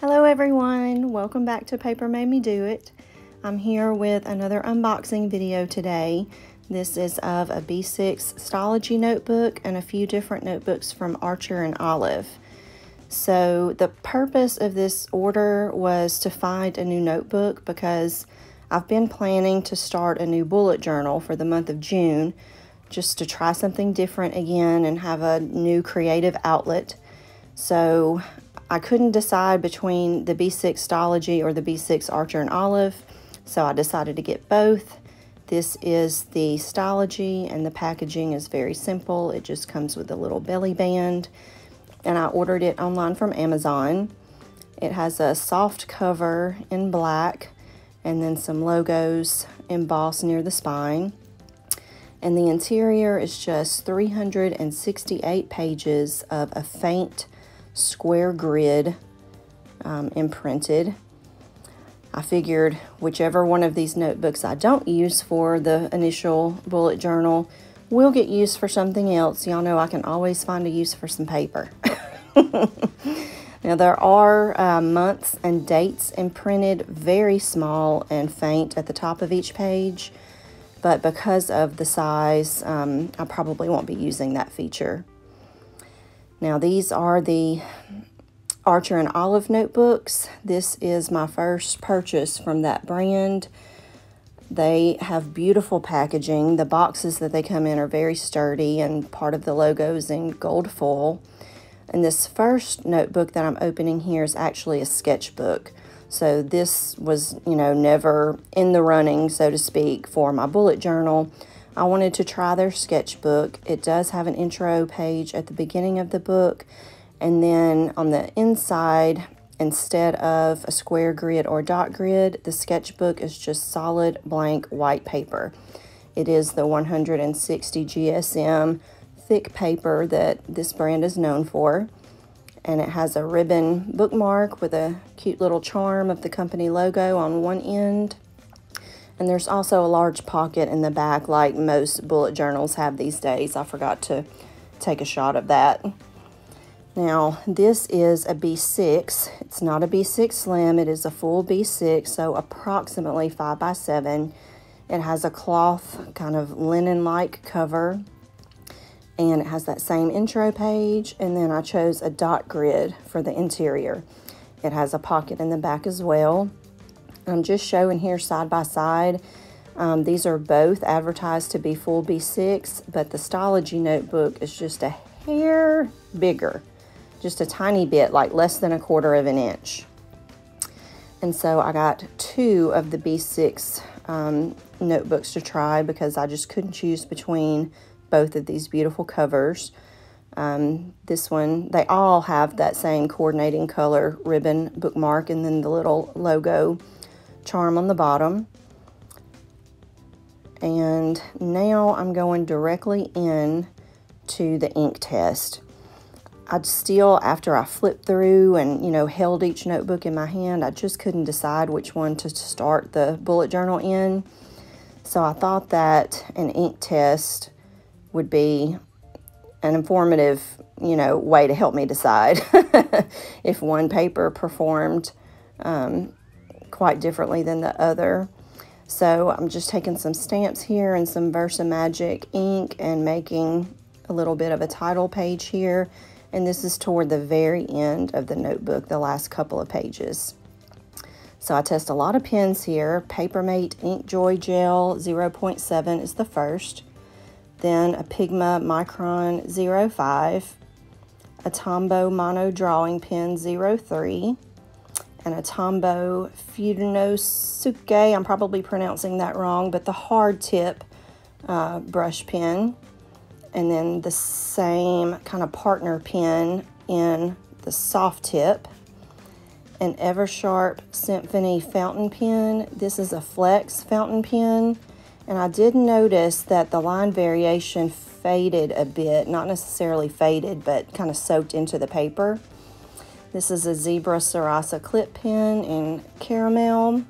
Hello everyone, welcome back to Paper Made Me Do It. I'm here with another unboxing video today. This is of a B6 Stalogy notebook and a few different notebooks from Archer and Olive. So the purpose of this order was to find a new notebook because I've been planning to start a new bullet journal for the month of June just to try something different again and have a new creative outlet. So I couldn't decide between the B6 Stalogy or the B6 Archer and Olive, so I decided to get both. This is the Stalogy, and the packaging is very simple. It just comes with a little belly band, and I ordered it online from Amazon. It has a soft cover in black, and then some logos embossed near the spine. And the interior is just 368 pages of a faint square grid um, imprinted. I figured whichever one of these notebooks I don't use for the initial bullet journal will get used for something else. Y'all know I can always find a use for some paper. now there are uh, months and dates imprinted very small and faint at the top of each page, but because of the size, um, I probably won't be using that feature. Now these are the Archer and Olive notebooks. This is my first purchase from that brand. They have beautiful packaging. The boxes that they come in are very sturdy and part of the logo is in gold foil. And this first notebook that I'm opening here is actually a sketchbook. So this was, you know, never in the running, so to speak, for my bullet journal. I wanted to try their sketchbook. It does have an intro page at the beginning of the book. And then on the inside, instead of a square grid or dot grid, the sketchbook is just solid blank white paper. It is the 160 GSM thick paper that this brand is known for. And it has a ribbon bookmark with a cute little charm of the company logo on one end. And there's also a large pocket in the back like most bullet journals have these days. I forgot to take a shot of that. Now, this is a B6. It's not a B6 Slim. It is a full B6, so approximately 5 by 7 It has a cloth, kind of linen-like cover. And it has that same intro page. And then I chose a dot grid for the interior. It has a pocket in the back as well. I'm just showing here side by side. Um, these are both advertised to be full B6, but the Stalogy notebook is just a hair bigger, just a tiny bit, like less than a quarter of an inch. And so I got two of the B6 um, notebooks to try because I just couldn't choose between both of these beautiful covers. Um, this one, they all have that same coordinating color ribbon bookmark and then the little logo charm on the bottom. And now I'm going directly in to the ink test. I'd still, after I flipped through and, you know, held each notebook in my hand, I just couldn't decide which one to start the bullet journal in. So I thought that an ink test would be an informative, you know, way to help me decide if one paper performed um, quite differently than the other. So I'm just taking some stamps here and some Versa-Magic ink and making a little bit of a title page here. And this is toward the very end of the notebook, the last couple of pages. So I test a lot of pens here. Papermate Ink Joy Gel 0.7 is the first. Then a Pigma Micron 05. A Tombow Mono Drawing Pen 03 and a Tombow Funosuke. I'm probably pronouncing that wrong, but the hard tip uh, brush pen. And then the same kind of partner pen in the soft tip. An Eversharp Symphony fountain pen. This is a flex fountain pen. And I did notice that the line variation faded a bit, not necessarily faded, but kind of soaked into the paper. This is a Zebra Sarasa clip pen in caramel.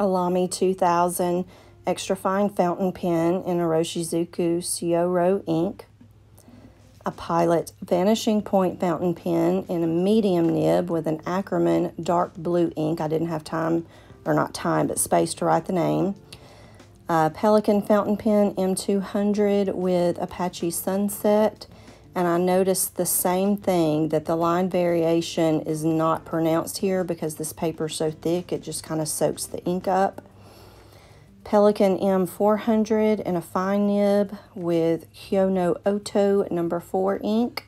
A Lamy 2000 extra fine fountain pen in Iroshizuku Syoro ink. a Pilot Vanishing Point fountain pen in a medium nib with an Ackerman dark blue ink. I didn't have time, or not time, but space to write the name. A Pelikan fountain pen M200 with Apache Sunset. And I noticed the same thing, that the line variation is not pronounced here because this paper is so thick, it just kind of soaks the ink up. Pelikan M400 in a fine nib with Hyono Oto number 4 ink.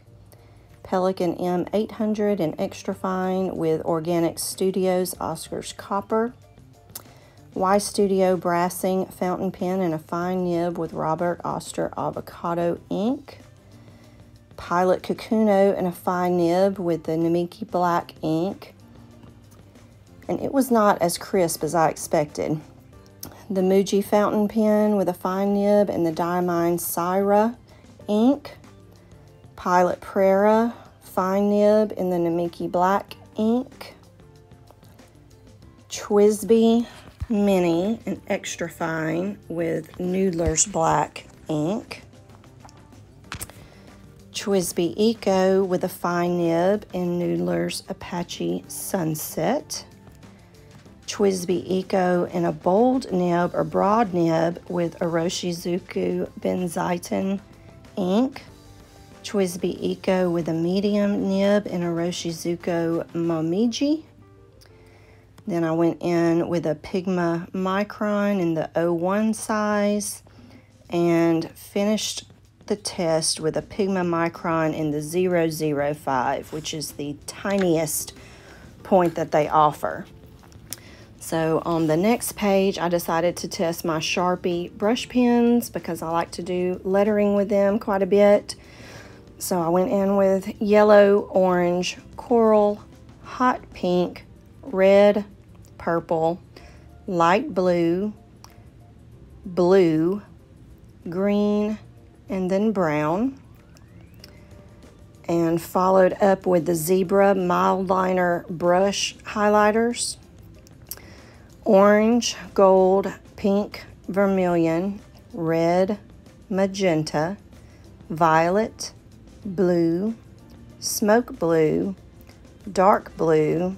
Pelikan M800 in extra fine with Organic Studios Oscars Copper. Y Studio Brassing Fountain Pen in a fine nib with Robert Oster Avocado ink. Pilot Kakuno in a fine nib with the Namiki Black ink. And it was not as crisp as I expected the Muji fountain pen with a fine nib and the Diamine Syrah ink. Pilot Prera fine nib in the Namiki Black ink. TWSBI Mini and extra fine with Noodler's Black ink. TWSBI Eco with a fine nib in Noodler's Apache Sunset. TWSBI Eco in a bold nib or broad nib with Iroshizuku Benzaiten ink. TWSBI Eco with a medium nib in Iroshizuku Momiji. Then I went in with a Pigma Micron in the 01 size and finished the test with a Pigma Micron in the 005, which is the tiniest point that they offer. So on the next page, I decided to test my Sharpie brush pens because I like to do lettering with them quite a bit. So I went in with yellow, orange, coral, hot pink, red, purple, light blue, blue, green, and then brown. And followed up with the Zebra Mildliner brush highlighters orange, gold, pink, vermilion, red, magenta, violet, blue, smoke blue, dark blue,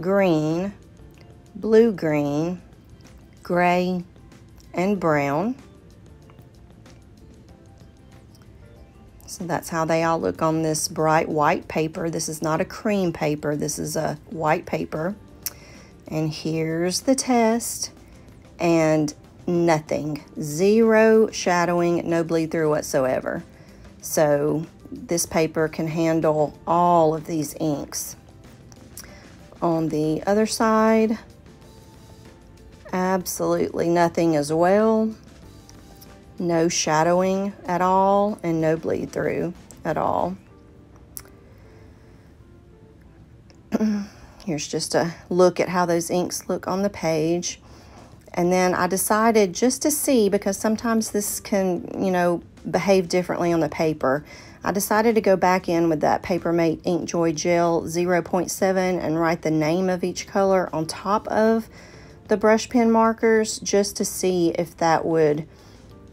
green, blue green, gray, and brown. So that's how they all look on this bright white paper. This is not a cream paper. This is a white paper. And here's the test. And nothing. Zero shadowing, no bleed through whatsoever. So this paper can handle all of these inks. On the other side, absolutely nothing as well. No shadowing at all and no bleed through at all. Here's just a look at how those inks look on the page. And then I decided just to see, because sometimes this can, you know, behave differently on the paper, I decided to go back in with that Papermate Inkjoy Gel 0.7 and write the name of each color on top of the brush pen markers just to see if that would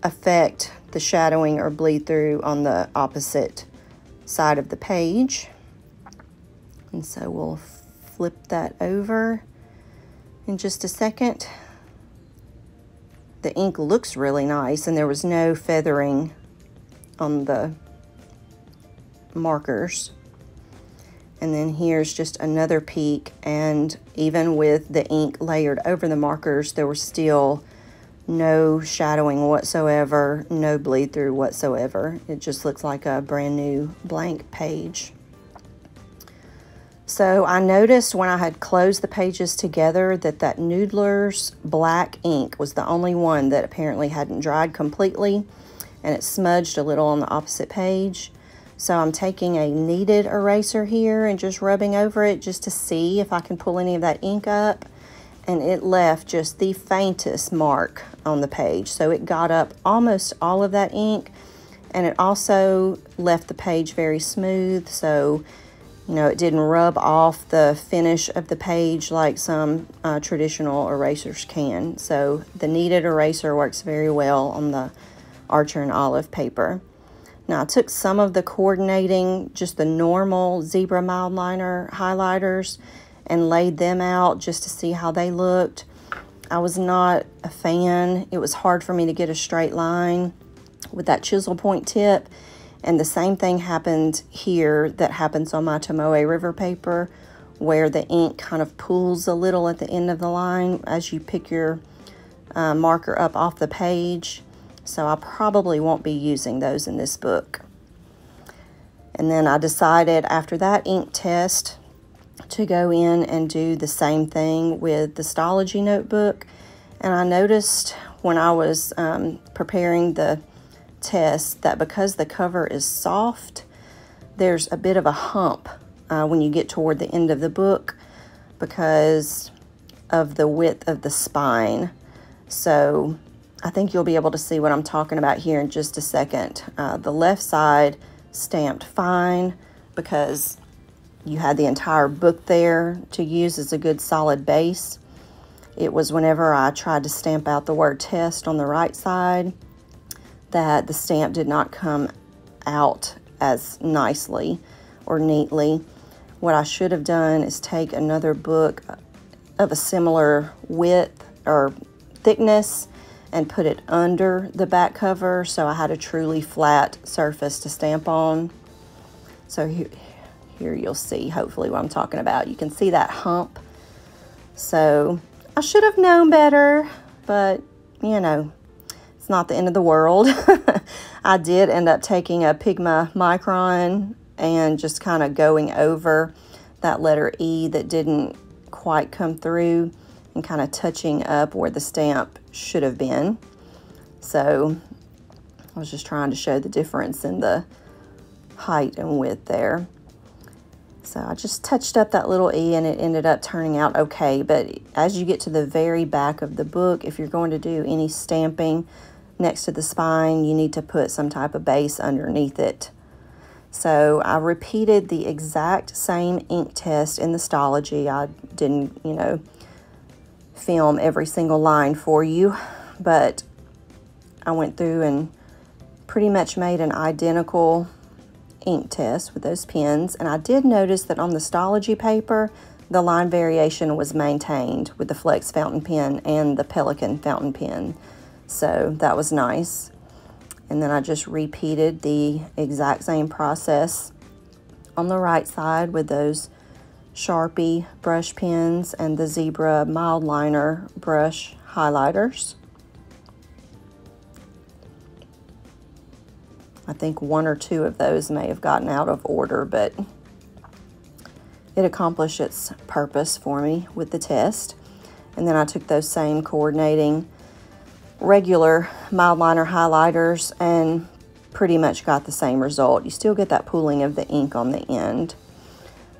affect the shadowing or bleed through on the opposite side of the page. And so we'll flip that over in just a second. The ink looks really nice and there was no feathering on the markers. And then here's just another peek and even with the ink layered over the markers, there was still no shadowing whatsoever, no bleed through whatsoever. It just looks like a brand new blank page. So I noticed when I had closed the pages together that that Noodler's black ink was the only one that apparently hadn't dried completely and it smudged a little on the opposite page. So I'm taking a kneaded eraser here and just rubbing over it just to see if I can pull any of that ink up. And it left just the faintest mark on the page. So it got up almost all of that ink and it also left the page very smooth. So you know, it didn't rub off the finish of the page like some uh, traditional erasers can. So the kneaded eraser works very well on the Archer and Olive paper. Now I took some of the coordinating, just the normal zebra Mildliner highlighters and laid them out just to see how they looked. I was not a fan. It was hard for me to get a straight line with that chisel point tip. And the same thing happened here that happens on my Tomoe River paper where the ink kind of pools a little at the end of the line as you pick your uh, marker up off the page. So I probably won't be using those in this book. And then I decided after that ink test to go in and do the same thing with the Stalogy notebook. And I noticed when I was um, preparing the test that because the cover is soft, there's a bit of a hump uh, when you get toward the end of the book because of the width of the spine. So I think you'll be able to see what I'm talking about here in just a second. Uh, the left side stamped fine because you had the entire book there to use as a good solid base. It was whenever I tried to stamp out the word test on the right side that the stamp did not come out as nicely or neatly. What I should have done is take another book of a similar width or thickness and put it under the back cover so I had a truly flat surface to stamp on. So here, you'll see hopefully what I'm talking about. You can see that hump. So I should have known better, but you know, it's not the end of the world. I did end up taking a Pigma Micron and just kind of going over that letter E that didn't quite come through and kind of touching up where the stamp should have been. So I was just trying to show the difference in the height and width there. So I just touched up that little E and it ended up turning out okay. But as you get to the very back of the book, if you're going to do any stamping next to the spine, you need to put some type of base underneath it. So I repeated the exact same ink test in the Stalogy. I didn't, you know, film every single line for you, but I went through and pretty much made an identical ink test with those pens. And I did notice that on the Stalogy paper, the line variation was maintained with the Flex fountain pen and the Pelikan fountain pen. So that was nice. And then I just repeated the exact same process on the right side with those Sharpie brush pens and the Zebra Mildliner brush highlighters. I think one or two of those may have gotten out of order, but it accomplished its purpose for me with the test. And then I took those same coordinating regular mild liner highlighters and pretty much got the same result. You still get that pooling of the ink on the end.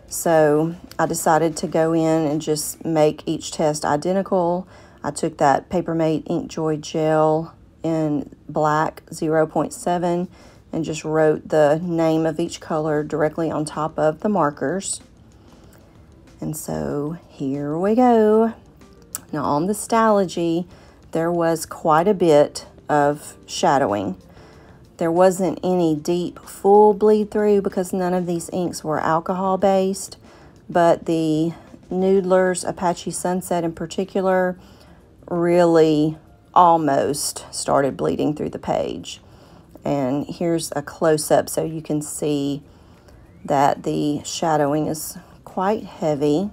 So I decided to go in and just make each test identical. I took that Papermate Inkjoy gel in black 0.7 and just wrote the name of each color directly on top of the markers. And so here we go. Now on the Stalogy, there was quite a bit of shadowing. There wasn't any deep full bleed through because none of these inks were alcohol based, but the Noodler's Apache Sunset in particular really almost started bleeding through the page. And here's a close-up so you can see that the shadowing is quite heavy.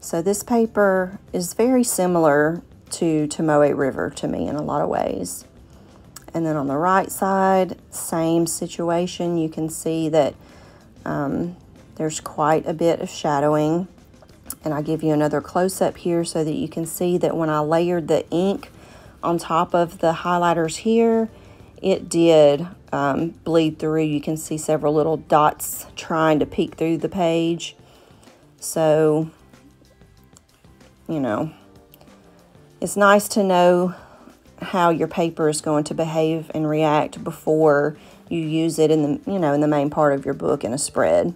So this paper is very similar to Tomoe River to me in a lot of ways. And then on the right side, same situation. You can see that um, there's quite a bit of shadowing. And I give you another close-up here so that you can see that when I layered the ink on top of the highlighters here, it did um, bleed through. You can see several little dots trying to peek through the page. So, you know, it's nice to know how your paper is going to behave and react before you use it in the, you know, in the main part of your book in a spread.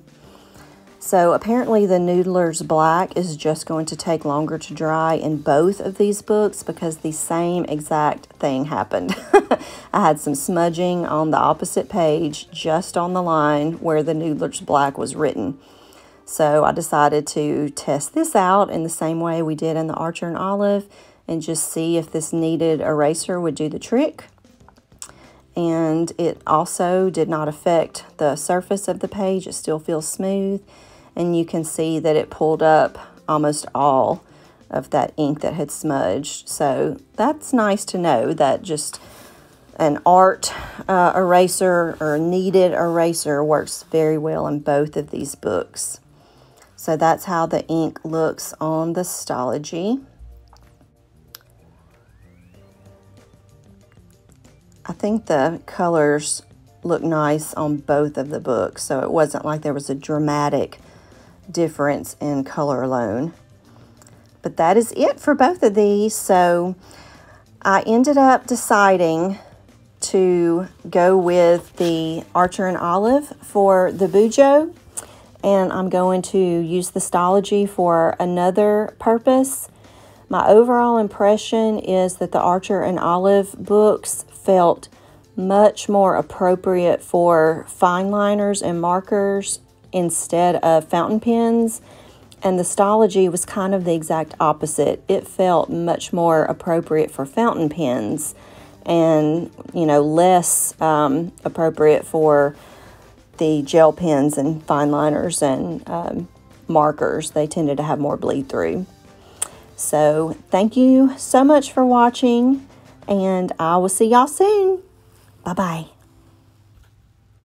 So apparently the Noodler's Black is just going to take longer to dry in both of these books because the same exact thing happened. I had some smudging on the opposite page just on the line where the Noodler's Black was written. So I decided to test this out in the same way we did in the Archer and Olive and just see if this kneaded eraser would do the trick. And it also did not affect the surface of the page. It still feels smooth. And you can see that it pulled up almost all of that ink that had smudged. So that's nice to know that just an art uh, eraser or kneaded eraser works very well in both of these books. So that's how the ink looks on the Stalogy. I think the colors look nice on both of the books, so it wasn't like there was a dramatic difference in color alone. But that is it for both of these. So I ended up deciding to go with the Archer and Olive for the Bujo. And I'm going to use the Stalogy for another purpose. My overall impression is that the Archer and Olive books felt much more appropriate for fine liners and markers instead of fountain pens. And the Stalogy was kind of the exact opposite. It felt much more appropriate for fountain pens and, you know, less um, appropriate for the gel pens and fine liners and um, markers. They tended to have more bleed through. So thank you so much for watching, and I will see y'all soon. Bye-bye.